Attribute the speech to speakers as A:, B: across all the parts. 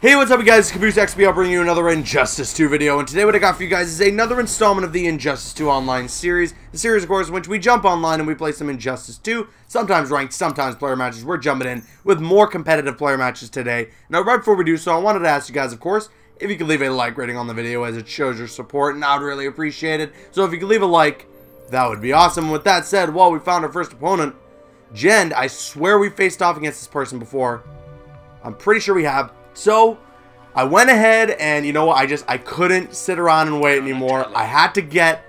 A: Hey, what's up, you guys? I'll bring you another Injustice 2 video, and today what I got for you guys is another installment of the Injustice 2 Online series. The series, of course, in which we jump online and we play some Injustice 2, sometimes ranked, sometimes player matches. We're jumping in with more competitive player matches today. Now, right before we do so, I wanted to ask you guys, of course, if you could leave a like rating on the video as it shows your support, and I would really appreciate it. So if you could leave a like, that would be awesome. With that said, well, we found our first opponent. Jend, I swear we faced off against this person before. I'm pretty sure we have. So, I went ahead and you know what? I just I couldn't sit around and wait anymore. I had to get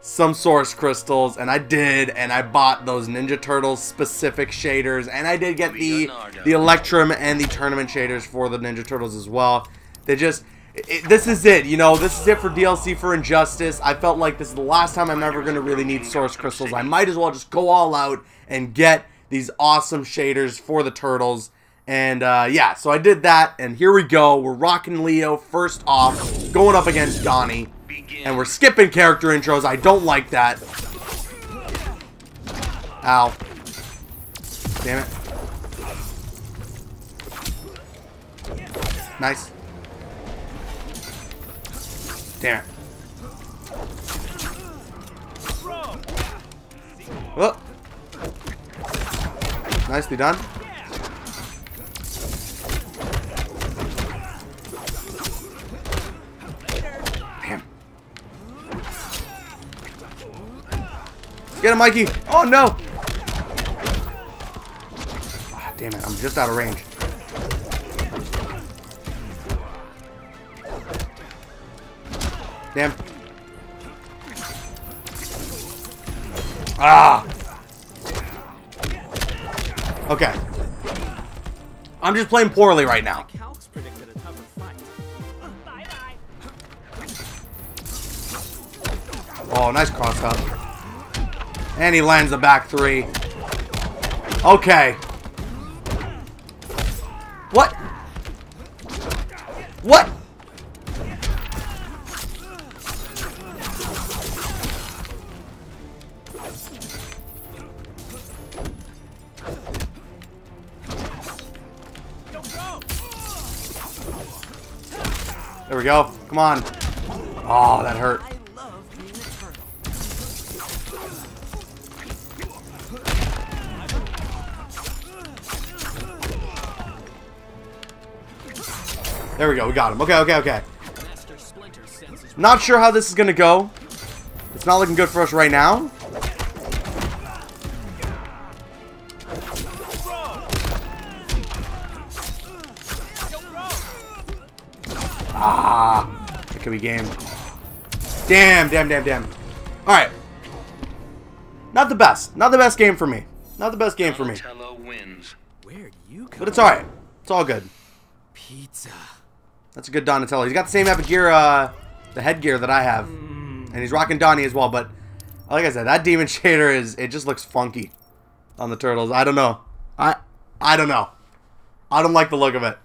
A: some source crystals and I did and I bought those Ninja Turtles specific shaders and I did get the the Electrum and the tournament shaders for the Ninja Turtles as well. They just it, this is it, you know, this is it for DLC for Injustice. I felt like this is the last time I'm ever going to really need source crystals. I might as well just go all out and get these awesome shaders for the Turtles and uh, yeah, so I did that, and here we go. We're rocking Leo first off, going up against Donnie. And we're skipping character intros. I don't like that. Ow. Damn it. Nice. Damn it. Oh. Nicely done. Get him, Mikey. Oh, no. Oh, damn it. I'm just out of range. Damn. Ah. Okay. I'm just playing poorly right now. Oh, nice cross up. And he lands the back three. Okay. What? What? There we go. Come on. Oh, that hurt. There we go. We got him. Okay, okay, okay. Not sure how this is going to go. It's not looking good for us right now. Ah, it could be game. Damn, damn, damn, damn. All right. Not the best. Not the best game for me. Not the best game for me. But it's all right. It's all good. Pizza. That's a good Donatello. He's got the same type of gear, uh, the headgear that I have. And he's rocking Donnie as well, but like I said, that demon shader is, it just looks funky on the turtles. I don't know. I, I don't know. I don't like the look of it.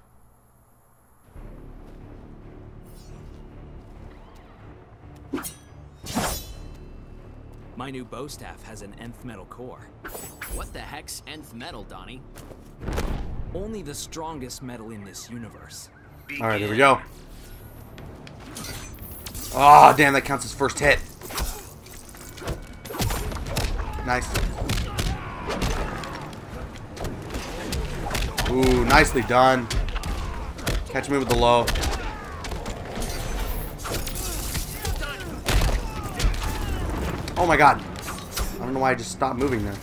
B: My new bow staff has an nth metal core.
C: What the heck's nth metal, Donnie?
B: Only the strongest metal in this universe.
A: Alright, here we go. Oh, damn, that counts as first hit. Nice. Ooh, nicely done. Catch me with the low. Oh my god. I don't know why I just stopped moving there.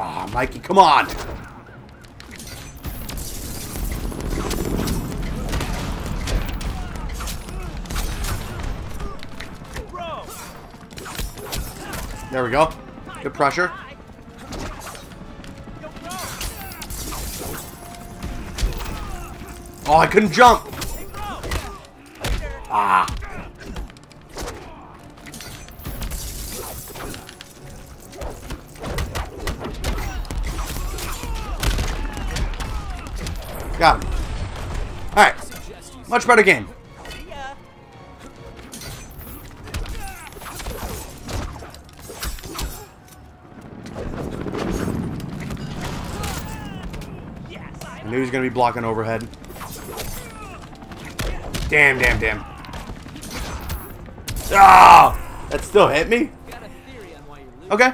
A: Ah, oh, Mikey, come on! There we go. Good pressure. Oh, I couldn't jump! Ah. Got him. Alright. Much better game. I knew he was going to be blocking overhead. Damn, damn, damn. Ah! That still hit me? Okay.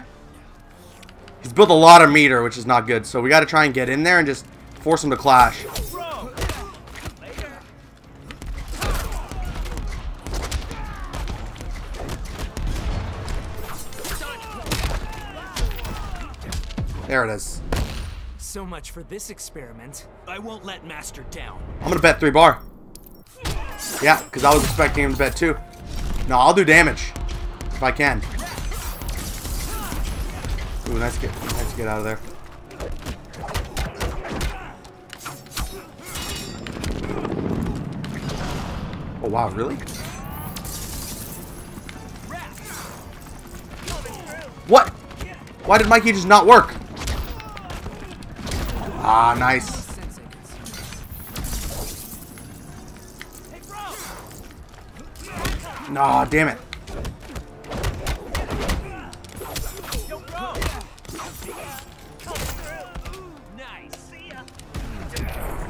A: He's built a lot of meter, which is not good. So we got to try and get in there and just force him to clash. There it is.
B: So much for this experiment. I won't let Master down.
A: I'm gonna bet three bar. Yeah, because I was expecting him to bet two. No, I'll do damage if I can. Ooh, nice get, nice get out of there. Oh wow, really? What? Why did Mikey just not work? Ah, nice. No, damn it.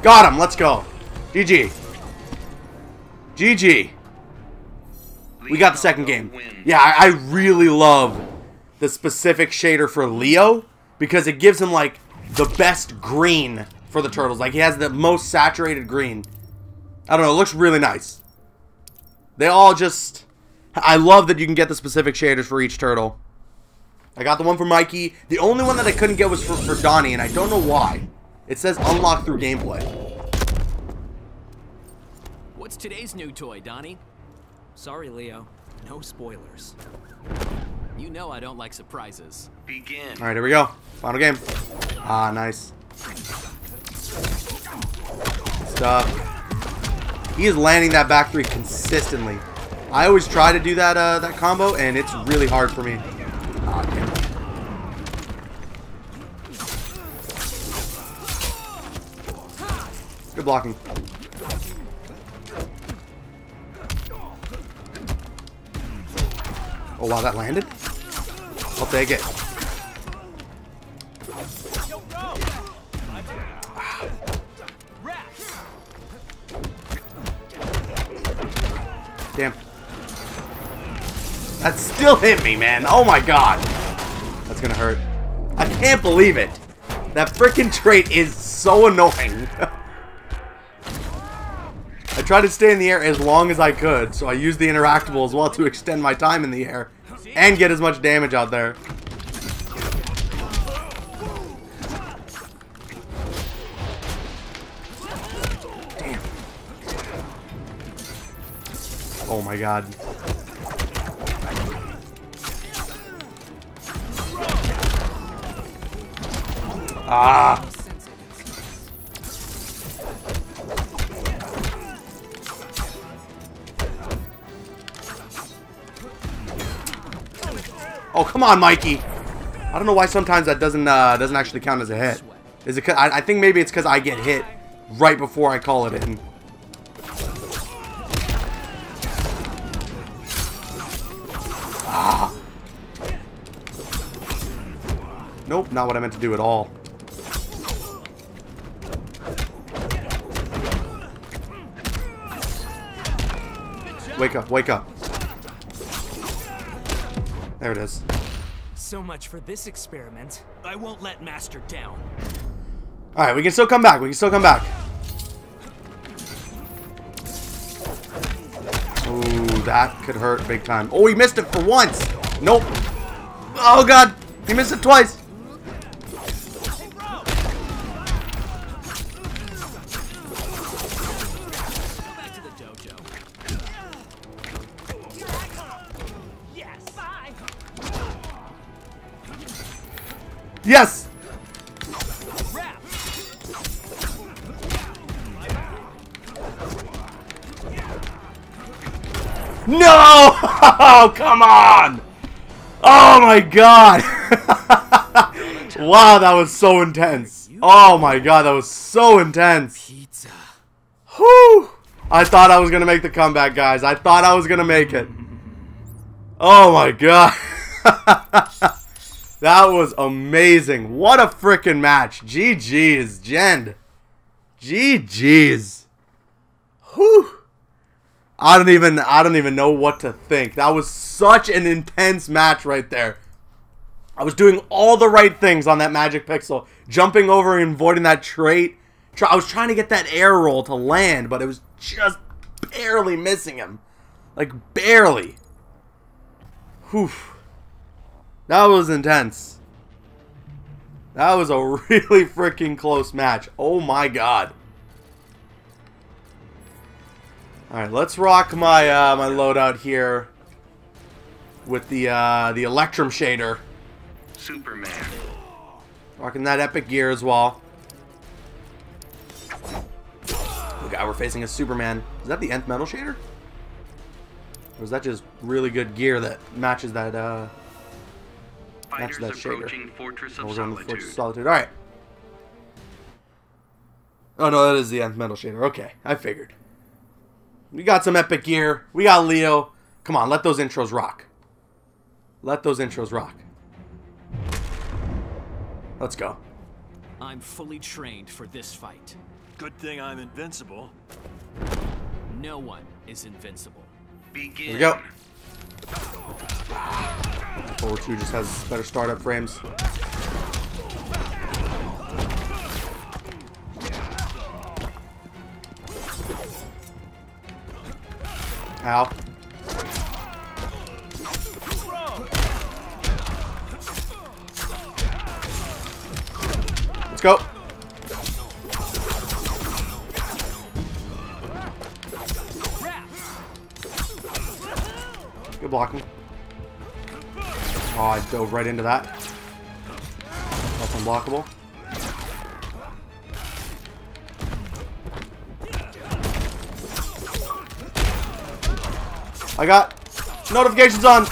A: Got him. Let's go. GG. GG. We got the second game. Yeah, I, I really love the specific shader for Leo because it gives him like the best green for the turtles. Like he has the most saturated green. I don't know. It looks really nice. They all just... I love that you can get the specific shaders for each turtle. I got the one for Mikey. The only one that I couldn't get was for, for Donnie, and I don't know why. It says unlock through gameplay.
C: What's today's new toy, Donnie?
B: Sorry, Leo. No spoilers.
C: You know I don't like surprises.
D: Begin.
A: Alright, here we go. Final game. Ah, nice. Stuff. He is landing that back three consistently. I always try to do that uh, that combo, and it's really hard for me. Ah, damn. Good blocking. Oh wow, that landed? I'll take it. Damn. That still hit me, man. Oh my god. That's gonna hurt. I can't believe it. That freaking trait is so annoying. I tried to stay in the air as long as I could, so I used the interactable as well to extend my time in the air and get as much damage out there. Damn. Oh my god. Ah. Oh, come on, Mikey. I don't know why sometimes that doesn't uh, doesn't actually count as a hit. Is it? I, I think maybe it's because I get hit right before I call it in. Ah. Nope, not what I meant to do at all. Wake up, wake up. There it is.
B: So much for this experiment. I won't let Master down.
A: Alright, we can still come back. We can still come back. Ooh, that could hurt big time. Oh, he missed it for once. Nope. Oh, God. He missed it twice. Yes. No! Oh, come on! Oh my god! wow, that was so intense. Oh my god, that was so intense.
B: Pizza.
A: Whew! I thought I was gonna make the comeback, guys. I thought I was gonna make it. Oh my god. that was amazing. What a freaking match. GG's, Jend. GG's. Whew. I don't even I don't even know what to think. That was such an intense match right there. I was doing all the right things on that magic pixel, jumping over and avoiding that trait. I was trying to get that air roll to land, but it was just barely missing him. Like barely. Whew. That was intense. That was a really freaking close match. Oh my god. Alright, let's rock my uh, my loadout here with the uh, the Electrum Shader.
D: Superman.
A: Rocking that epic gear as well. Oh god, we're facing a Superman. Is that the Nth Metal Shader? Or is that just really good gear that matches that, uh...
D: Fighters
A: that shader.
D: approaching Fortress
A: Oh,
D: of
A: we're going to
D: Solitude.
A: Fortress of Solitude. Alright. Oh no, that is the Nth Metal Shader. Okay, I figured. We got some epic gear. We got Leo. Come on, let those intros rock. Let those intros rock. Let's go.
C: I'm fully trained for this fight.
E: Good thing I'm invincible.
C: No one is invincible.
D: Begin.
A: Here we go. Forward 2 just has better startup frames. Ow. Let's go. Blocking. Oh, I dove right into that. That's unblockable. I got notifications on.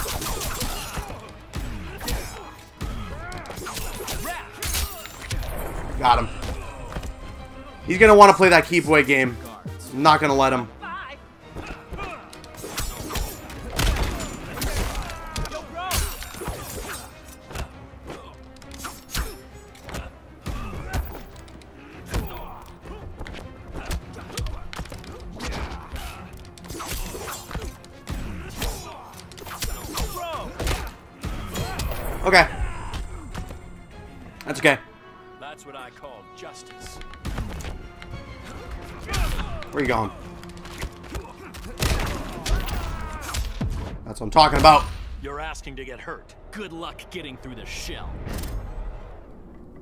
A: Got him. He's gonna want to play that keep away game. I'm not gonna let him.
E: What
A: I'm talking about.
E: You're asking to get hurt.
C: Good luck getting through the shell.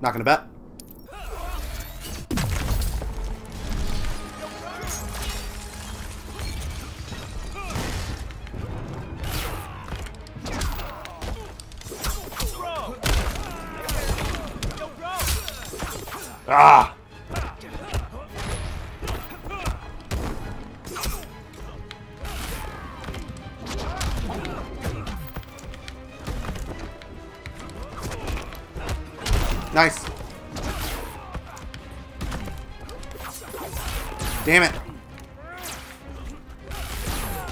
A: Not gonna bet. Ah! Nice. Damn it.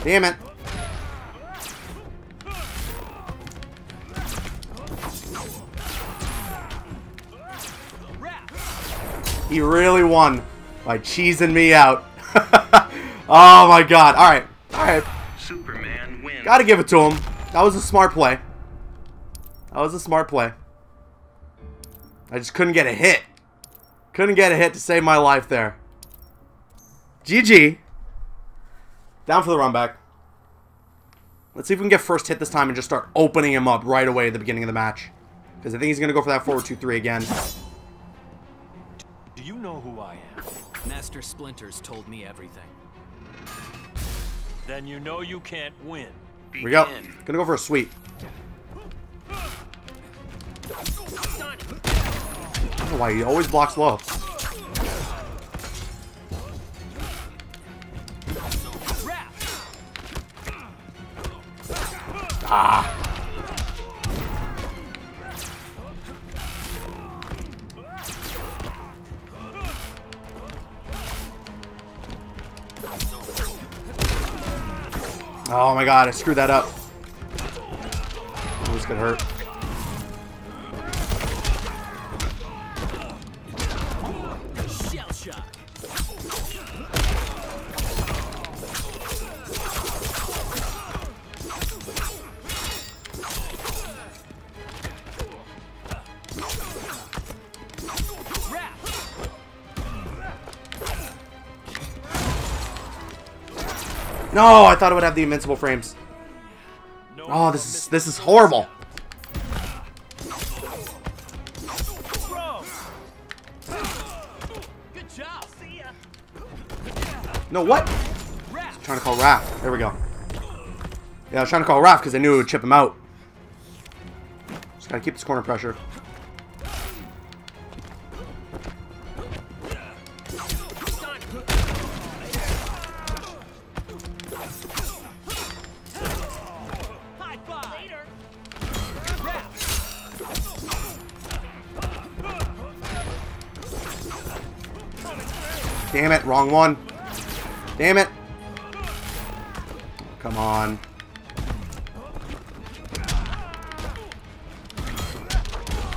A: Damn it. He really won by cheesing me out. oh my god. Alright. Alright.
D: Superman wins.
A: Gotta give it to him. That was a smart play. That was a smart play. I just couldn't get a hit. Couldn't get a hit to save my life there. GG. Down for the run back. Let's see if we can get first hit this time and just start opening him up right away at the beginning of the match. Because I think he's going to go for that 4-2-3 again.
E: Do you know who I am?
C: Master Splinters told me everything.
E: Then you know you can't win.
A: Here we go. Gonna go for a sweep. I why he always blocks low. Ah. Oh my god, I screwed that up. Oh, this could hurt. No, I thought it would have the invincible frames. Oh, this is this is horrible. No, what? Trying to call Raph. There we go. Yeah, I was trying to call Raph because I knew it would chip him out. Just gotta keep this corner pressure. Wrong one. Damn it. Come on.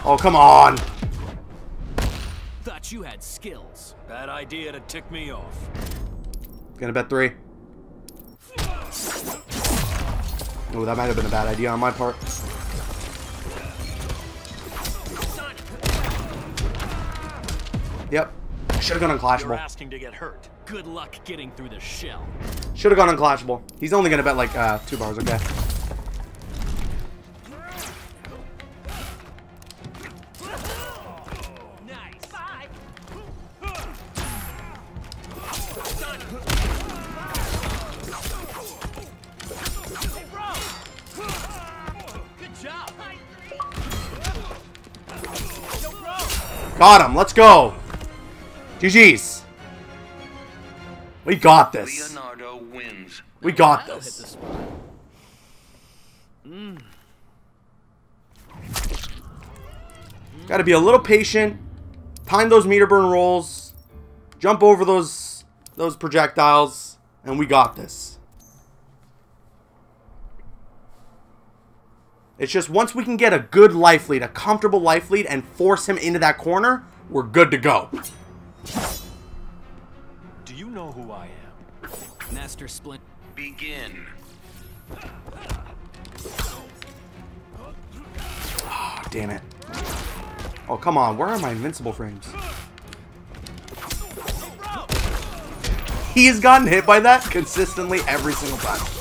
A: Oh, come on.
C: Thought you had skills.
E: Bad idea to tick me off.
A: Gonna bet three. Oh, that might have been a bad idea on my part. Should have gone unclashable.
E: asking to get hurt.
C: Good luck getting through the shell.
A: Should have gone unclashable. He's only gonna bet like uh, two bars, okay?
C: Nice. Five. Good job.
A: Got him. Let's go. GG's. We got this.
D: Leonardo wins.
A: We got
C: That'll hit the
A: this.
C: spot. Hmm.
A: Got to be a little patient. Time those meter burn rolls. Jump over those those projectiles, and we got this. It's just once we can get a good life lead, a comfortable life lead, and force him into that corner, we're good to go.
E: Do you know who I am?
C: Master Splint.
D: Begin.
A: Oh, damn it. Oh, come on. Where are my invincible frames? He has gotten hit by that consistently every single time.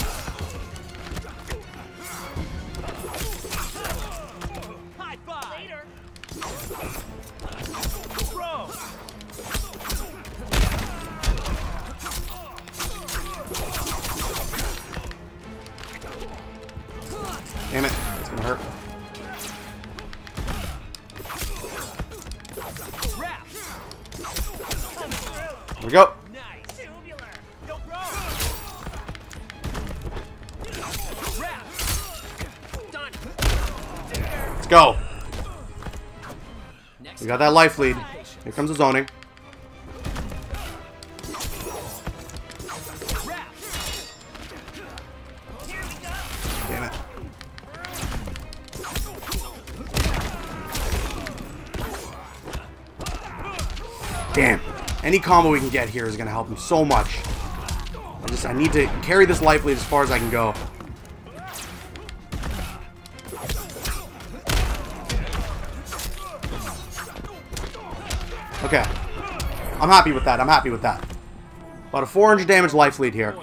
A: Got that life lead. Here comes the zoning. Damn it. Damn. Any combo we can get here is going to help him so much. I just, I need to carry this life lead as far as I can go. Okay. I'm happy with that. I'm happy with that. About a 400 damage life lead here.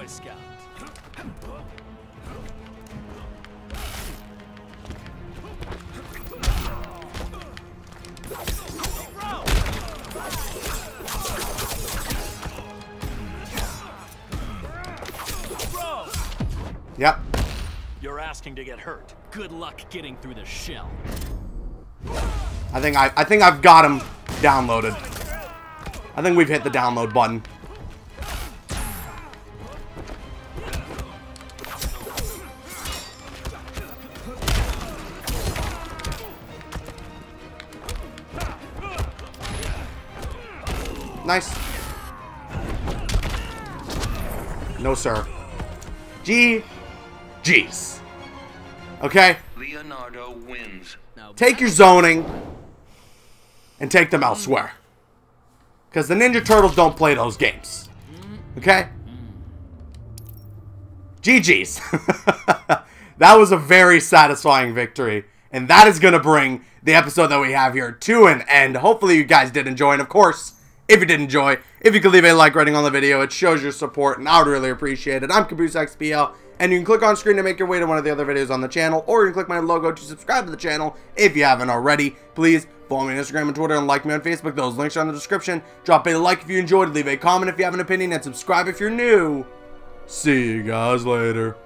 A: Yep.
E: You're asking to get hurt.
C: Good luck getting through the shell.
A: I think I I think I've got him downloaded. I think we've hit the download button. Nice. No, sir. G. G's. Okay?
D: Leonardo wins.
C: Now
A: Take your zoning and take them elsewhere. Because the Ninja Turtles don't play those games. Okay? GG's. that was a very satisfying victory. And that is going to bring the episode that we have here to an end. Hopefully, you guys did enjoy. And of course, If you did enjoy, if you could leave a like rating on the video, it shows your support and I would really appreciate it. I'm Caboose XBL, and you can click on screen to make your way to one of the other videos on the channel, or you can click my logo to subscribe to the channel if you haven't already. Please follow me on Instagram and Twitter and like me on Facebook. Those links are in the description. Drop a like if you enjoyed, leave a comment if you have an opinion, and subscribe if you're new. See you guys later.